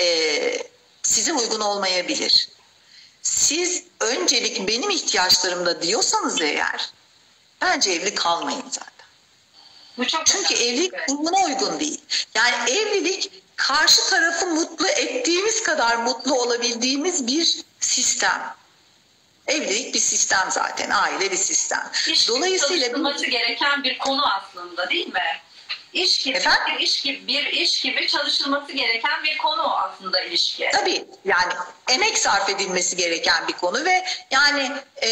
e, size uygun olmayabilir. Siz öncelik benim ihtiyaçlarımda diyorsanız eğer bence evli kalmayın zaten. Bu çok Çünkü önemli. evlilik durumuna uygun değil. Yani evlilik karşı tarafı mutlu ettiğimiz kadar mutlu olabildiğimiz bir sistem. Evlilik bir sistem zaten, aile bir sistem. İş Dolayısıyla çalışılması gereken bir konu aslında değil mi? İş gibi, Efendim? bir iş gibi, bir iş gibi çalışılması gereken bir konu aslında ilişki. Tabii yani emek sarf edilmesi gereken bir konu ve yani e,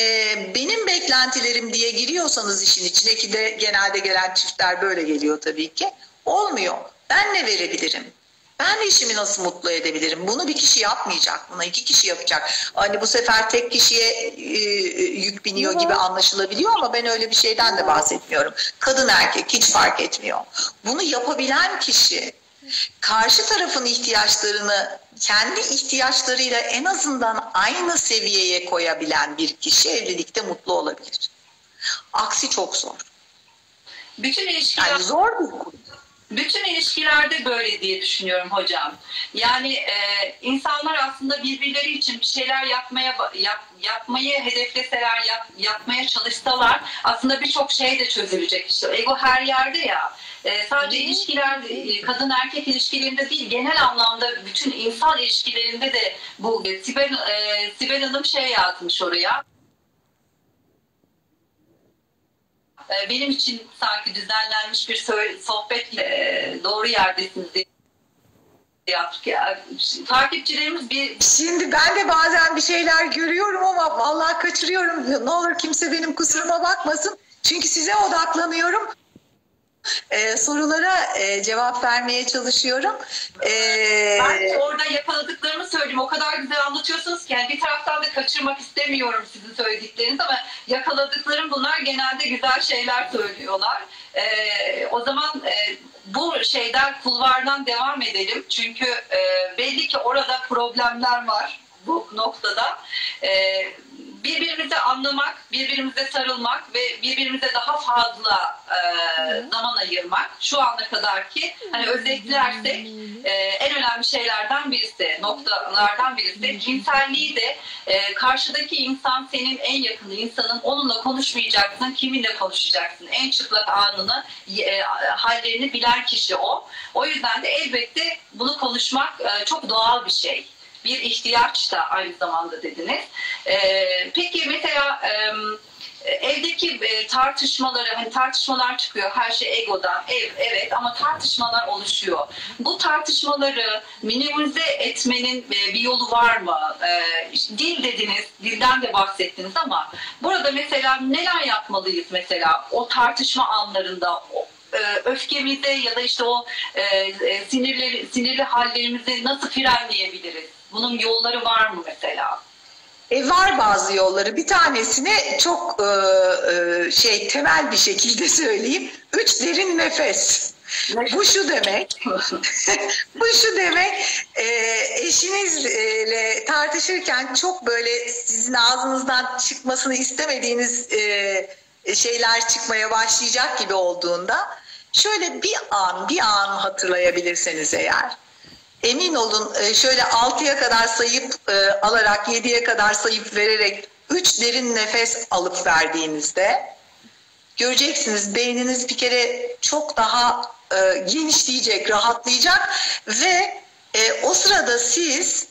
benim beklentilerim diye giriyorsanız işin içine ki de genelde gelen çiftler böyle geliyor tabii ki olmuyor. Ben ne verebilirim? Ben eşimi nasıl mutlu edebilirim? Bunu bir kişi yapmayacak. Buna iki kişi yapacak. Hani bu sefer tek kişiye e, yük biniyor gibi anlaşılabiliyor ama ben öyle bir şeyden de bahsetmiyorum. Kadın erkek hiç fark etmiyor. Bunu yapabilen kişi karşı tarafın ihtiyaçlarını kendi ihtiyaçlarıyla en azından aynı seviyeye koyabilen bir kişi evlilikte mutlu olabilir. Aksi çok zor. Bütün ilişkiler Yani zor bir konu. Bütün ilişkilerde böyle diye düşünüyorum hocam. Yani e, insanlar aslında birbirleri için bir şeyler yapmaya yap, yapmayı hedefleseler, yap, yapmaya çalışsalar aslında birçok şey de çözülecek. İşte ego her yerde ya. E, sadece ilişkiler, e, kadın erkek ilişkilerinde değil, genel anlamda bütün insan ilişkilerinde de bu Sibel, e, Sibel Hanım şey yazmış oraya. E, benim için sanki düzenlenmiş bir sohbet e, doğru yerdesiniz diye yaptık ya. Takipçilerimiz bir Şimdi ben de bazen bir şeyler görüyorum ama vallahi kaçırıyorum. Ne olur kimse benim kusuruma bakmasın. Çünkü size odaklanıyorum. Ee, sorulara e, cevap vermeye çalışıyorum. Ee, ben orada yakaladıklarımı söyleyeyim. O kadar güzel anlatıyorsunuz ki yani bir taraftan da kaçırmak istemiyorum sizin söyledikleriniz ama yakaladıklarım bunlar genelde güzel şeyler söylüyorlar. Ee, o zaman e, bu şeyden kulvardan devam edelim. Çünkü e, belli ki orada problemler var bu noktada. E, birbirimizi anlamak, birbirimize sarılmak ve birbirimize daha fazla e, zaman ayırmak şu ana kadar ki hani özetlersek e, en önemli şeylerden birisi, noktalardan birisi. Cinselliği de e, karşıdaki insan senin en yakın insanın, onunla konuşmayacaksın, kiminle konuşacaksın. En çıplak anını, e, hallerini bilen kişi o. O yüzden de elbette bunu konuşmak e, çok doğal bir şey bir ihtiyaç da aynı zamanda dediniz. Ee, peki mesela e, evdeki e, tartışmaları, hani tartışmalar çıkıyor, her şey egodan, ev evet ama tartışmalar oluşuyor. Bu tartışmaları minimize etmenin e, bir yolu var mı? E, işte dil dediniz, dilden de bahsettiniz ama burada mesela neler yapmalıyız mesela o tartışma anlarında, e, öfkemize ya da işte o e, e, sinirleri, sinirli hallerimizi nasıl frenleyebiliriz? Bunun yolları var mı mesela? E var bazı yolları. Bir tanesini çok e, e, şey temel bir şekilde söyleyeyim. Üç derin nefes. Bu şu demek. bu şu demek. E, eşinizle tartışırken çok böyle sizin ağzınızdan çıkmasını istemediğiniz e, şeyler çıkmaya başlayacak gibi olduğunda şöyle bir an bir an hatırlayabilirseniz eğer emin olun e, şöyle 6'ya kadar sayıp e, alarak 7'ye kadar sayıp vererek 3 derin nefes alıp verdiğinizde göreceksiniz beyniniz bir kere çok daha e, genişleyecek, rahatlayacak ve e, o sırada siz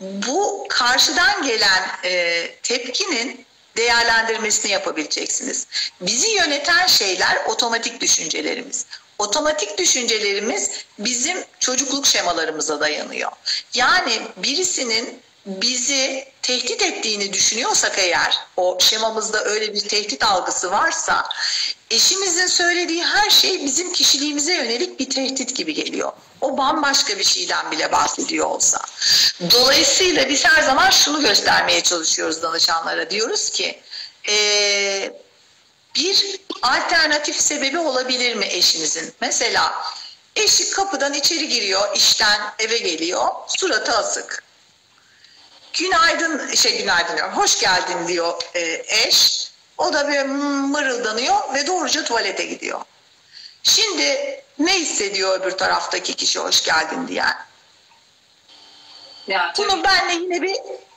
bu karşıdan gelen e, tepkinin değerlendirmesini yapabileceksiniz. Bizi yöneten şeyler otomatik düşüncelerimiz. Otomatik düşüncelerimiz bizim çocukluk şemalarımıza dayanıyor. Yani birisinin bizi tehdit ettiğini düşünüyorsak eğer, o şemamızda öyle bir tehdit algısı varsa, eşimizin söylediği her şey bizim kişiliğimize yönelik bir tehdit gibi geliyor. O bambaşka bir şeyden bile bahsediyor olsa. Dolayısıyla biz her zaman şunu göstermeye çalışıyoruz danışanlara. Diyoruz ki, ee, bir alternatif sebebi olabilir mi eşinizin? Mesela eşi kapıdan içeri giriyor, işten eve geliyor, suratı asık. Günaydın, şey günaydın diyor, hoş geldin diyor e, eş. O da böyle mırıldanıyor ve doğruca tuvalete gidiyor. Şimdi ne hissediyor öbür taraftaki kişi hoş geldin diyen? Ya, Bunun benle yine bir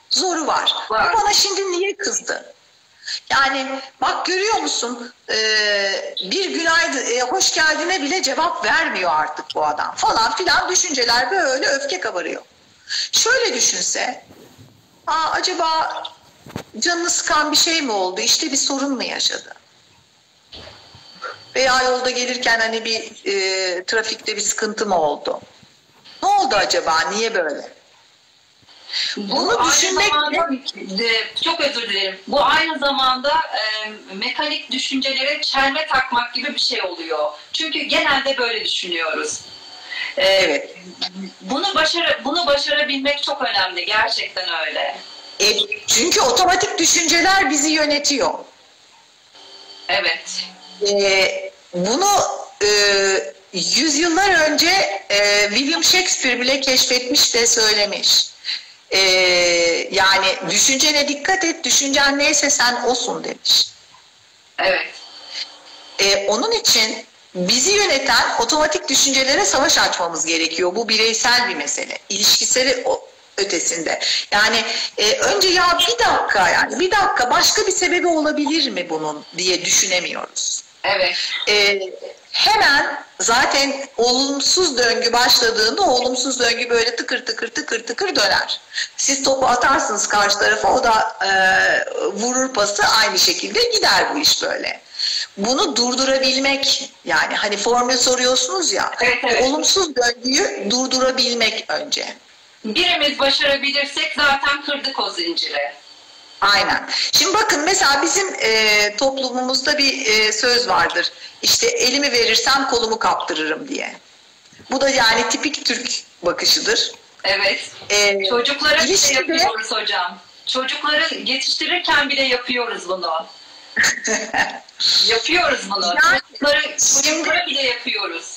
zoru var. var. bana şimdi niye kızdı? Yani bak görüyor musun ee, bir günaydın e, hoş geldine bile cevap vermiyor artık bu adam falan filan düşünceler böyle öfke kabarıyor. Şöyle düşünse Aa, acaba canını sıkan bir şey mi oldu işte bir sorun mu yaşadı? Veya yolda gelirken hani bir e, trafikte bir sıkıntı mı oldu? Ne oldu acaba? Niye böyle? Bunu düşünmek de, çok özür dilerim. Bu aynı zamanda e, mekanik düşüncelere çelme takmak gibi bir şey oluyor. Çünkü genelde böyle düşünüyoruz. E, evet. Bunu başarı bunu başarabilmek çok önemli. Gerçekten öyle. E, çünkü otomatik düşünceler bizi yönetiyor. Evet. E, bunu e, yüzyıllar önce e, William Shakespeare bile keşfetmiş ve söylemiş. E, yani düşüncene dikkat et, düşüncen neyse sen olsun demiş. Evet. E, onun için bizi yöneten otomatik düşüncelere savaş açmamız gerekiyor. Bu bireysel bir mesele. İlişkisel ötesinde. Yani e, önce ya bir dakika yani bir dakika başka bir sebebi olabilir mi bunun diye düşünemiyoruz. Evet. E, hemen zaten olumsuz döngü başladığında olumsuz döngü böyle tıkır tıkır tıkır tıkır döner. Siz topu atarsınız karşı tarafa o da e, vurur pası aynı şekilde gider bu iş böyle. Bunu durdurabilmek yani hani formül soruyorsunuz ya evet, evet. olumsuz döngüyü durdurabilmek önce. Birimiz başarabilirsek zaten kırdık o zinciri. Aynen. Şimdi bakın mesela bizim e, toplumumuzda bir e, söz vardır. İşte elimi verirsem kolumu kaptırırım diye. Bu da yani tipik Türk bakışıdır. Evet. Ee, Çocuklara ilişkide... bile yapıyoruz hocam. Çocukları yetiştirirken bile yapıyoruz bunu. yapıyoruz bunu. Yani, çocukları, çocuklara bile yapıyoruz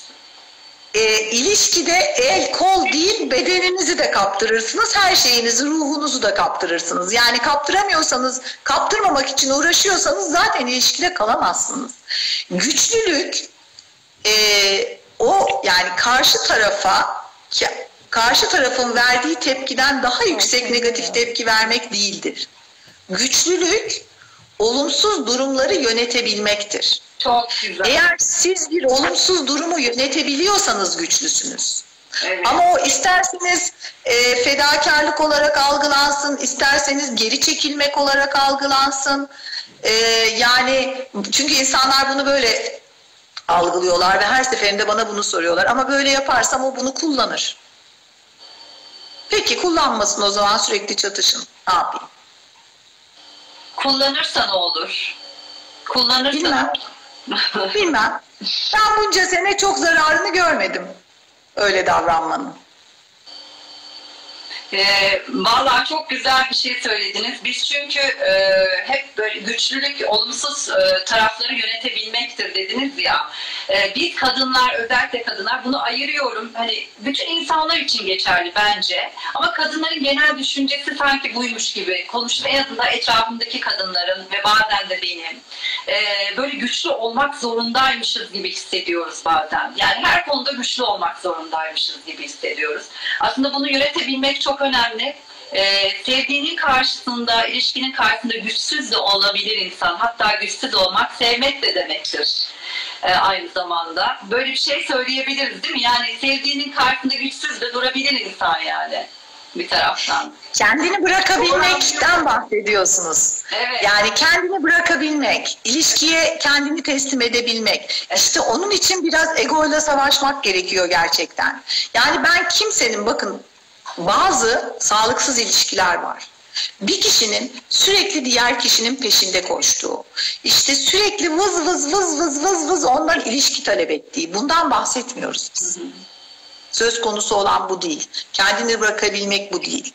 e, ilişkide el, kol değil bedeninizi de kaptırırsınız. Her şeyinizi, ruhunuzu da kaptırırsınız. Yani kaptıramıyorsanız, kaptırmamak için uğraşıyorsanız zaten ilişkide kalamazsınız. Güçlülük e, o yani karşı tarafa karşı tarafın verdiği tepkiden daha yüksek negatif tepki vermek değildir. Güçlülük olumsuz durumları yönetebilmektir. Çok güzel. Eğer siz bir olumsuz durumu yönetebiliyorsanız güçlüsünüz. Evet. Ama o isterseniz e, fedakarlık olarak algılansın, isterseniz geri çekilmek olarak algılansın. E, yani çünkü insanlar bunu böyle algılıyorlar ve her seferinde bana bunu soruyorlar. Ama böyle yaparsam o bunu kullanır. Peki kullanmasın o zaman sürekli çatışın. Ne yapayım? Kullanırsa ne olur? Kullanırsa Bilmem. Bilmem. Ben bunca sene çok zararını görmedim öyle davranmanın. E, Valla çok güzel bir şey söylediniz. Biz çünkü e, hep böyle güçlülük, olumsuz e, tarafları yönetebilmektir dediniz ya. E, biz kadınlar, özellikle kadınlar bunu ayırıyorum. Hani bütün insanlar için geçerli bence. Ama kadınların genel düşüncesi sanki buymuş gibi. Konuştum en azından etrafımdaki kadınların ve bazen de benim. E, böyle güçlü olmak zorundaymışız gibi hissediyoruz bazen. Yani her konuda güçlü olmak zorundaymışız gibi hissediyoruz. Aslında bunu yönetebilmek çok önemli. Ee, sevdiğinin karşısında, ilişkinin karşısında güçsüz de olabilir insan. Hatta güçsüz olmak sevmek de demektir ee, aynı zamanda. Böyle bir şey söyleyebiliriz değil mi? Yani sevdiğinin karşısında güçsüz de durabilir insan yani bir taraftan. Kendini bırakabilmekten bahsediyorsunuz. Evet. Yani kendini bırakabilmek, ilişkiye kendini teslim edebilmek. İşte onun için biraz egoyla savaşmak gerekiyor gerçekten. Yani ben kimsenin bakın bazı sağlıksız ilişkiler var. Bir kişinin sürekli diğer kişinin peşinde koştuğu, işte sürekli vız vız vız vız vız vız ondan ilişki talep ettiği, bundan bahsetmiyoruz biz. Söz konusu olan bu değil. Kendini bırakabilmek bu değil.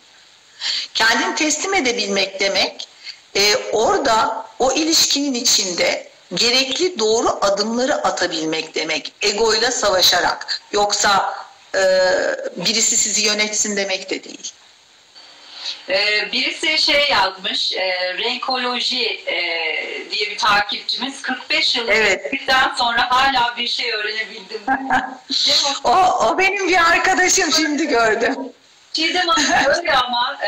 Kendini teslim edebilmek demek, e, orada o ilişkinin içinde gerekli doğru adımları atabilmek demek. Egoyla savaşarak. Yoksa birisi sizi yönetsin demek de değil. Ee, birisi şey yazmış, e, renkoloji e, diye bir takipçimiz 45 yıl evet. sonra hala bir şey öğrenebildim. o, o benim bir arkadaşım şimdi gördüm. Çiğdem Hanım öyle ama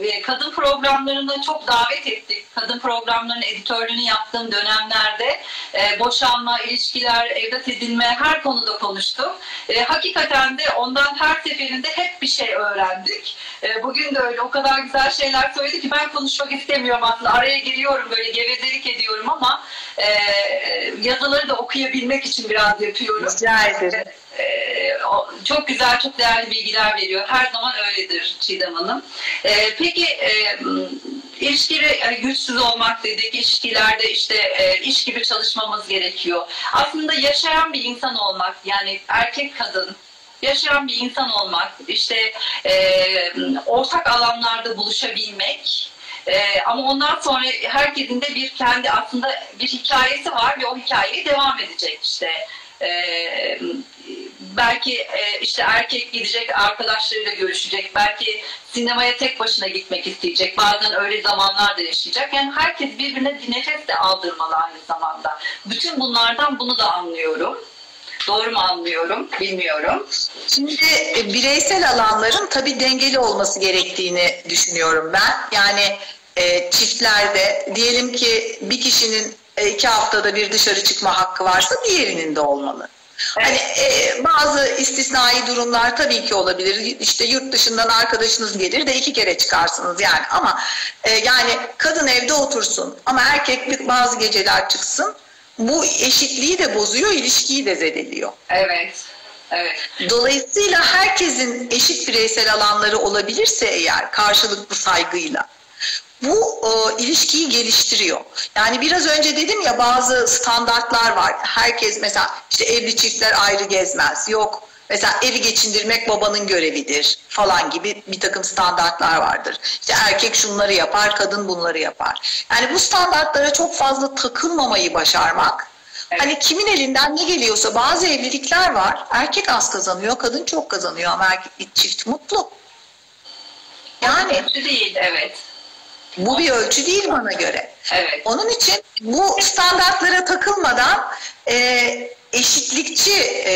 e, kadın programlarına çok davet ettik. Kadın programlarının editörlüğünü yaptığım dönemlerde e, boşanma, ilişkiler, evlat edinme her konuda konuştuk. E, hakikaten de ondan her seferinde hep bir şey öğrendik. E, bugün de öyle o kadar güzel şeyler söyledi ki ben konuşmak istemiyorum aslında. Araya giriyorum böyle gevezelik ediyorum ama e, yazıları da okuyabilmek için biraz yapıyorum. Rica ederim. Ee, çok güzel, çok değerli bilgiler veriyor. Her zaman öyledir Çiğdem Hanım. Ee, peki e, ilişkili yani güçsüz olmak dedik, ilişkilerde işte e, iş gibi çalışmamız gerekiyor. Aslında yaşayan bir insan olmak, yani erkek kadın yaşayan bir insan olmak, işte e, ortak alanlarda buluşabilmek, ee, ama ondan sonra herkesin de bir kendi aslında bir hikayesi var ve o hikayeyi devam edecek işte. Ee, belki e, işte erkek gidecek arkadaşlarıyla görüşecek belki sinemaya tek başına gitmek isteyecek bazen öyle zamanlar da yaşayacak yani herkes birbirine bir nefes de aldırmalı aynı zamanda bütün bunlardan bunu da anlıyorum Doğru mu anlıyorum? Bilmiyorum. Şimdi e, bireysel alanların tabii dengeli olması gerektiğini düşünüyorum ben. Yani e, çiftlerde diyelim ki bir kişinin iki haftada bir dışarı çıkma hakkı varsa diğerinin de olmalı. Hani e, bazı istisnai durumlar tabii ki olabilir. İşte yurt dışından arkadaşınız gelir de iki kere çıkarsınız yani. Ama e, yani kadın evde otursun ama erkek bazı geceler çıksın. Bu eşitliği de bozuyor, ilişkiyi de zedeliyor. Evet. Evet. Dolayısıyla herkesin eşit bireysel alanları olabilirse eğer karşılıklı saygıyla bu e, ilişkiyi geliştiriyor. Yani biraz önce dedim ya bazı standartlar var. Herkes mesela işte evli çiftler ayrı gezmez. Yok mesela evi geçindirmek babanın görevidir falan gibi bir takım standartlar vardır. İşte erkek şunları yapar, kadın bunları yapar. Yani bu standartlara çok fazla takılmamayı başarmak Evet. Hani kimin elinden ne geliyorsa bazı evlilikler var. Erkek az kazanıyor, kadın çok kazanıyor ama erkek çift mutlu. Yani değil, evet. Bu bir ölçü değil bana göre. Evet. Onun için bu standartlara takılmadan e, eşitlikçi e,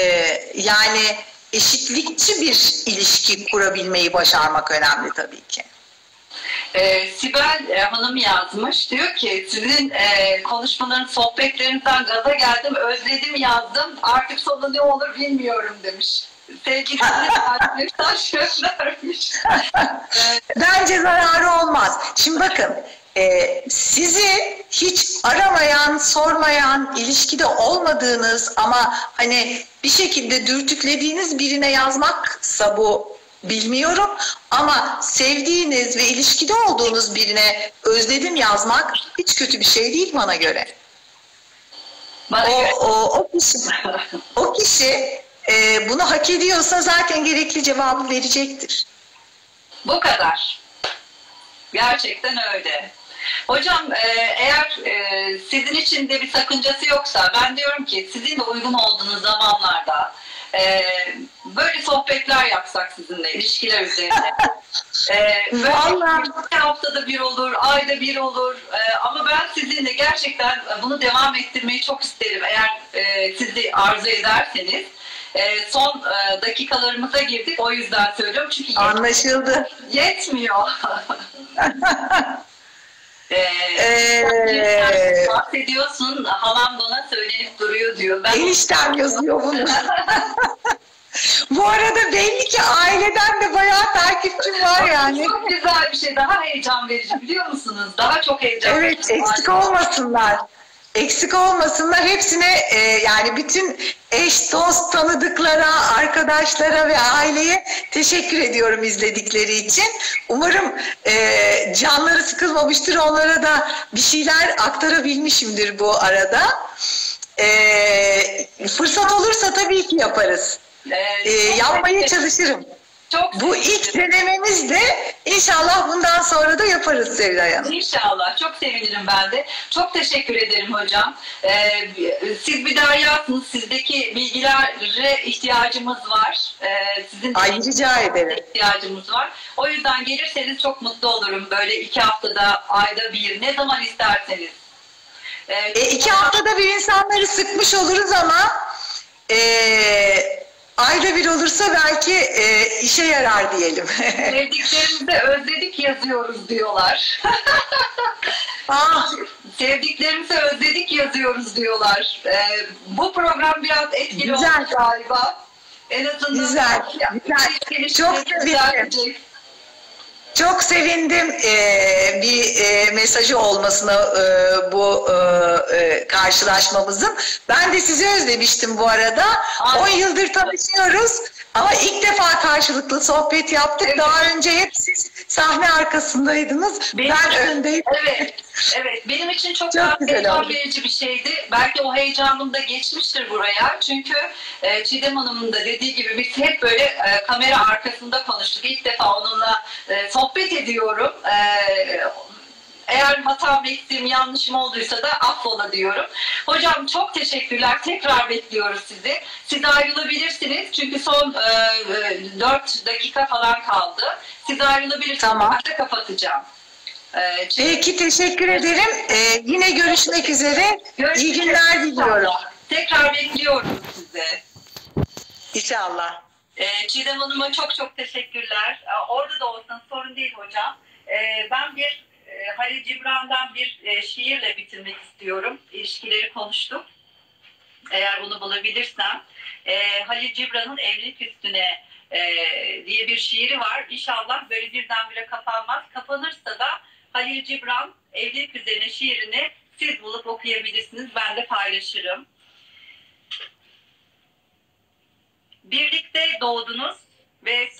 yani eşitlikçi bir ilişki kurabilmeyi başarmak önemli tabii ki. Ee, Sibel e, Hanım yazmış. Diyor ki sizin e, konuşmaların, sohbetlerinizden gaza geldim, özledim yazdım. Artık sonu ne olur bilmiyorum demiş mesaj göndermiş. Bence zararı olmaz. Şimdi bakın e, sizi hiç aramayan, sormayan, ilişkide olmadığınız ama hani bir şekilde dürtüklediğiniz birine yazmaksa bu bilmiyorum ama sevdiğiniz ve ilişkide olduğunuz birine özledim yazmak hiç kötü bir şey değil bana göre. Bana o, göre. o, o kişi, o kişi e, bunu hak ediyorsa zaten gerekli cevabı verecektir. Bu kadar. Gerçekten öyle. Hocam e, eğer e, sizin için de bir sakıncası yoksa ben diyorum ki sizin de uygun olduğunuz zamanlarda e, böyle sohbetler yapsak sizinle ilişkiler üzerine. e, böyle bir haftada bir olur, ayda bir olur e, ama ben sizinle gerçekten bunu devam ettirmeyi çok isterim eğer e, siz de arzu ederseniz. E, son e, dakikalarımıza girdik. O yüzden söylüyorum. Çünkü Anlaşıldı. Yetmiyor. Ee, ee, bahsediyorsun halam bana söylenip duruyor diyor. Ben eniştem yazıyor bunu. Bu arada belli ki aileden de bayağı takipçim var yani. Çok güzel bir şey. Daha heyecan verici biliyor musunuz? Daha çok heyecan verici. Evet eksik olmasınlar eksik olmasınlar. Hepsine e, yani bütün eş, dost, tanıdıklara, arkadaşlara ve aileye teşekkür ediyorum izledikleri için. Umarım e, canları sıkılmamıştır. Onlara da bir şeyler aktarabilmişimdir bu arada. E, fırsat olursa tabii ki yaparız. E, yapmaya çalışırım. Çok Bu ilk denememiz de inşallah bundan sonra da yaparız Sevda Hanım. İnşallah. Çok sevinirim ben de. Çok teşekkür ederim hocam. Ee, siz bir deryasınız. Sizdeki bilgilere ihtiyacımız var. Ee, sizin Ay rica ederim. ihtiyacımız var. O yüzden gelirseniz çok mutlu olurum. Böyle iki haftada, ayda bir, ne zaman isterseniz. Ee, e, iki haftada bir insanları sıkmış oluruz ama e, ayda bir olursa belki e, işe yarar diyelim. Sevdiklerimizi özledik yazıyoruz diyorlar. ah, Sevdiklerimizi özledik yazıyoruz diyorlar. Ee, bu program biraz etkili Güzel. oldu galiba. En azından Güzel, güzel. Çok sevindim. Çok sevindim e, bir e, mesajı olmasına e, bu e, e, karşılaşmamızın. Ben de sizi özlemiştim bu arada. Aynen. 10 yıldır tanışıyoruz ama ilk defa karşılıklı sohbet yaptık. Evet. Daha önce hep siz sahne arkasındaydınız. Benim- ben öndeyim. Evet, evet. Benim için çok, Çok heyecan verici bir şeydi. Belki o heyecanım da geçmiştir buraya. Çünkü e, Çiğdem Hanım'ın da dediği gibi biz hep böyle e, kamera arkasında konuştuk. İlk defa onunla e, sohbet ediyorum. E, eğer hatam, eksiğim, yanlışım olduysa da affola diyorum. Hocam çok teşekkürler. Tekrar bekliyoruz sizi. Siz ayrılabilirsiniz. Çünkü son e, 4 dakika falan kaldı. Siz ayrılabilirsiniz. Tamam. Ben de kapatacağım. E, çünkü- Peki teşekkür ederim. E, yine görüşmek üzere. Görüşmek İyi günler diliyorum. Tekrar bekliyorum sizi. İnşallah. Ee, Çiğdem Hanım'a çok çok teşekkürler. Ee, orada da olsun sorun değil hocam. Ee, ben bir e, Halil Cibran'dan bir e, şiirle bitirmek istiyorum. İlişkileri konuştuk. Eğer bunu bulabilirsem. Ee, Halil Cibran'ın Evlilik Üstüne e, diye bir şiiri var. İnşallah böyle birdenbire kapanmaz. Kapanırsa da Halil Cibran evlilik üzerine şiirini siz bulup okuyabilirsiniz. Ben de paylaşırım. Birlikte doğdunuz ve